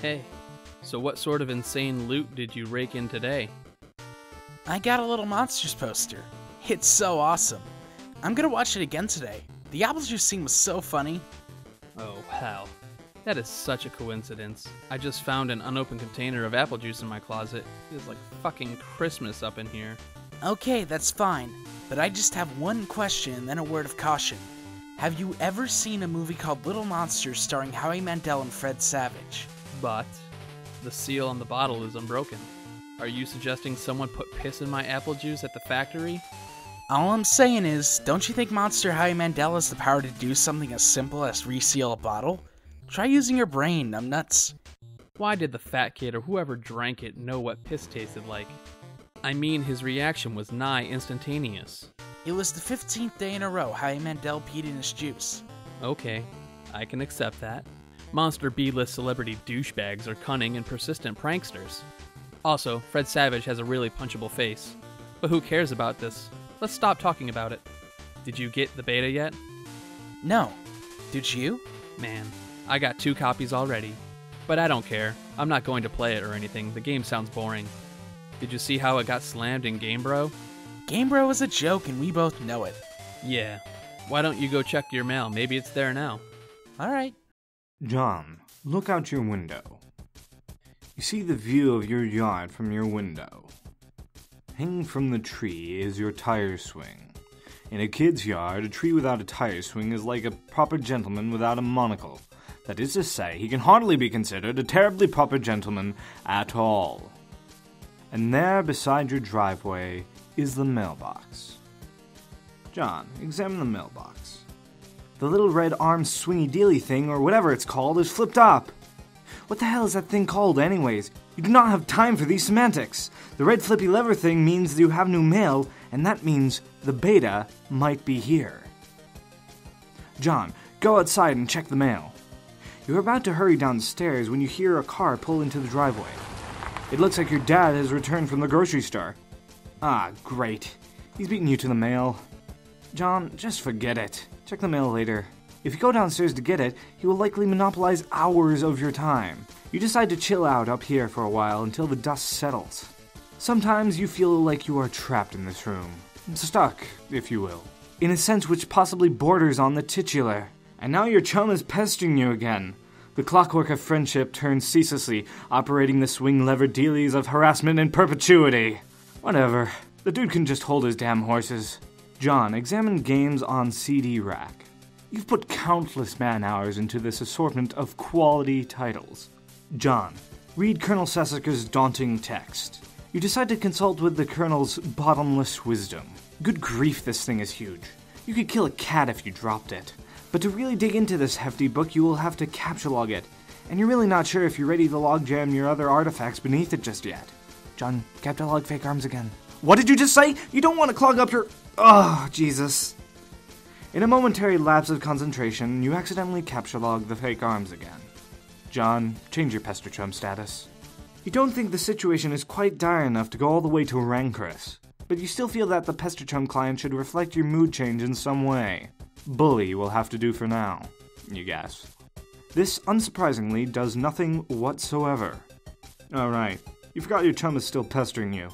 Hey, so what sort of insane loot did you rake in today? I got a little Monsters poster. It's so awesome. I'm gonna watch it again today. The apple juice scene was so funny. Oh, hell. That is such a coincidence. I just found an unopened container of apple juice in my closet. It is like fucking Christmas up in here. Okay, that's fine. But I just have one question and then a word of caution. Have you ever seen a movie called Little Monsters starring Howie Mandel and Fred Savage? But the seal on the bottle is unbroken. Are you suggesting someone put piss in my apple juice at the factory? All I'm saying is, don't you think Monster Howie Mandel has the power to do something as simple as reseal a bottle? Try using your brain, numbnuts. Why did the fat kid or whoever drank it know what piss tasted like? I mean, his reaction was nigh instantaneous. It was the 15th day in a row Howie Mandel peed in his juice. Okay, I can accept that. Monster B list celebrity douchebags are cunning and persistent pranksters. Also, Fred Savage has a really punchable face. But who cares about this? Let's stop talking about it. Did you get the beta yet? No. Did you? Man, I got two copies already. But I don't care. I'm not going to play it or anything. The game sounds boring. Did you see how it got slammed in Game Bro? Game Bro was a joke and we both know it. Yeah. Why don't you go check your mail? Maybe it's there now. Alright. John, look out your window. You see the view of your yard from your window. Hanging from the tree is your tire swing. In a kid's yard, a tree without a tire swing is like a proper gentleman without a monocle. That is to say, he can hardly be considered a terribly proper gentleman at all. And there, beside your driveway, is the mailbox. John, examine the mailbox. The little red arm swingy dealy thing, or whatever it's called, is flipped up. What the hell is that thing called, anyways? You do not have time for these semantics. The red flippy lever thing means that you have new mail, and that means the beta might be here. John, go outside and check the mail. You're about to hurry down the stairs when you hear a car pull into the driveway. It looks like your dad has returned from the grocery store. Ah, great. He's beaten you to the mail. John, just forget it. Check the mail later. If you go downstairs to get it, he will likely monopolize hours of your time. You decide to chill out up here for a while until the dust settles. Sometimes you feel like you are trapped in this room. Stuck, if you will. In a sense which possibly borders on the titular. And now your chum is pestering you again. The clockwork of friendship turns ceaselessly, operating the swing lever dealies of harassment in perpetuity. Whatever. The dude can just hold his damn horses. John, examine games on CD rack. You've put countless man hours into this assortment of quality titles. John, read Colonel Sassacre's daunting text. You decide to consult with the Colonel's bottomless wisdom. Good grief, this thing is huge. You could kill a cat if you dropped it. But to really dig into this hefty book, you will have to captchalogue it. And you're really not sure if you're ready to logjam your other artifacts beneath it just yet. John, log fake arms again. What did you just say? You don't want to clog up your. Oh, Jesus. In a momentary lapse of concentration, you accidentally captchalogue the fake arms again. John, change your pester chum status. You don't think the situation is quite dire enough to go all the way to rancorous, but you still feel that the pester chum client should reflect your mood change in some way. Bully will have to do for now, you guess. This, unsurprisingly, does nothing whatsoever. Alright, you forgot your chum is still pestering you.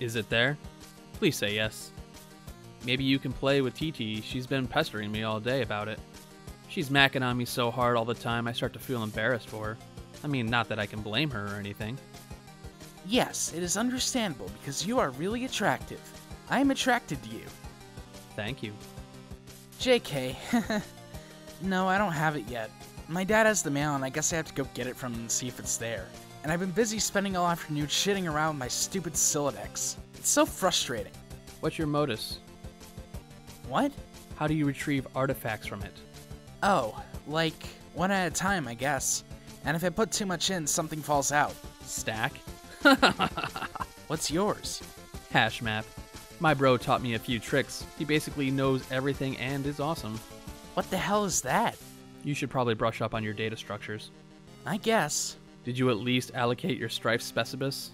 Is it there? Please say yes. Maybe you can play with TT. She's been pestering me all day about it. She's macking on me so hard all the time, I start to feel embarrassed for her. I mean, not that I can blame her or anything. Yes, it is understandable because you are really attractive. I am attracted to you. Thank you. JK. no, I don't have it yet. My dad has the mail, and I guess I have to go get it from him and see if it's there. And I've been busy spending all afternoon shitting around with my stupid Sylladex. It's so frustrating. What's your modus? What? How do you retrieve artifacts from it? Oh, like one at a time, I guess. And if I put too much in, something falls out. Stack? What's yours? Hash map. My bro taught me a few tricks. He basically knows everything and is awesome. What the hell is that? You should probably brush up on your data structures. I guess. Did you at least allocate your Strife Specibus?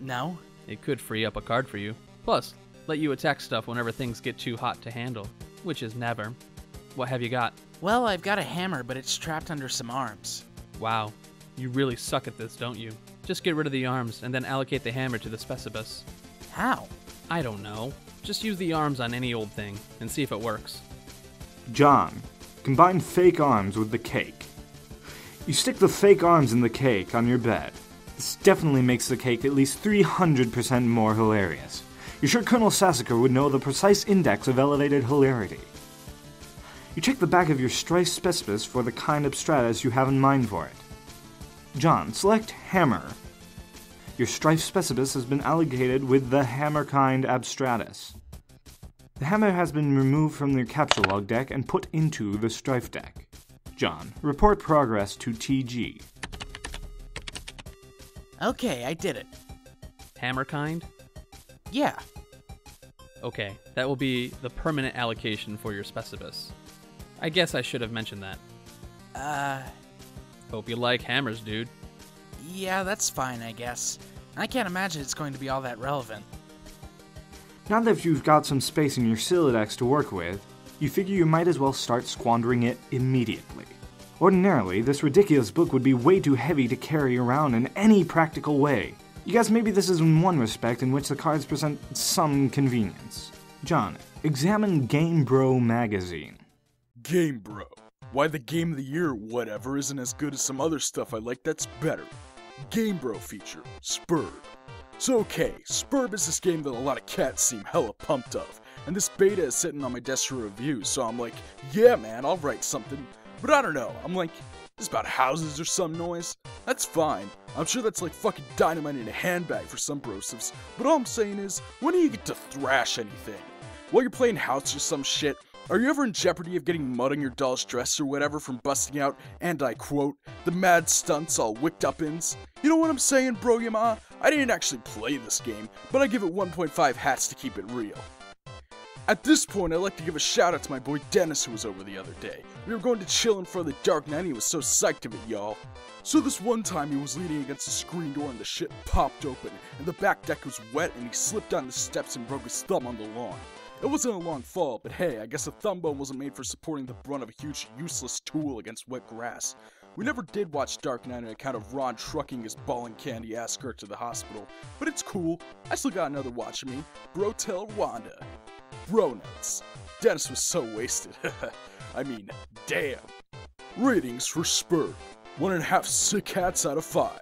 No. It could free up a card for you. Plus, let you attack stuff whenever things get too hot to handle, which is never. What have you got? Well, I've got a hammer, but it's trapped under some arms. Wow, you really suck at this, don't you? Just get rid of the arms and then allocate the hammer to the specibus. How? I don't know. Just use the arms on any old thing and see if it works. John, combine fake arms with the cake. You stick the fake arms in the cake on your bed. This definitely makes the cake at least 300% more hilarious. You're sure Colonel Sassacre would know the precise index of elevated hilarity. You check the back of your strife specibus for the kind abstratus you have in mind for it. John, select Hammer. Your strife specibus has been allocated with the hammer kind abstratus. The hammer has been removed from your captchalogue deck and put into the strife deck. John, report progress to TG. Okay, I did it. Hammer kind? Yeah. Okay, that will be the permanent allocation for your specibus. I guess I should have mentioned that. Uh, Hope you like hammers, dude. yeah, that's fine, I guess. I can't imagine it's going to be all that relevant. Now that you've got some space in your Sylladex to work with, you figure you might as well start squandering it immediately. Ordinarily, this ridiculous book would be way too heavy to carry around in any practical way. You guess maybe this is in one respect in which the cards present some convenience. John, examine Game Bro magazine. Game Bro. Why the game of the year or whatever isn't as good as some other stuff I like that's better. Game Bro feature, Sburb. So okay, Sburb is this game that a lot of cats seem hella pumped of, and this beta is sitting on my desk for review, so I'm like, yeah man, I'll write something. But I don't know, I'm like, this about houses or some noise? That's fine. I'm sure that's like fucking dynamite in a handbag for some brosifs, but all I'm saying is, when do you get to thrash anything? While you're playing house or some shit, are you ever in jeopardy of getting mud on your doll's dress or whatever from busting out, and I quote, the mad stunts all wicked up ins? You know what I'm saying, bro yama? I didn't actually play this game, but I give it 1.5 hats to keep it real. At this point, I'd like to give a shout out to my boy Dennis who was over the other day. We were going to chill in front of the Dark Knight and he was so psyched of it, y'all. So this one time he was leaning against the screen door and the shit popped open, and the back deck was wet and he slipped down the steps and broke his thumb on the lawn. It wasn't a long fall, but hey, I guess a thumb bone wasn't made for supporting the brunt of a huge useless tool against wet grass. We never did watch Dark Knight on account of Ron trucking his ball and candy ass skirt to the hospital, but it's cool. I still got another watch of me. Bro tell Wanda. Bro notes. Dennis was so wasted. I mean, damn. Ratings for Sburb. One and a half sick hats out of five.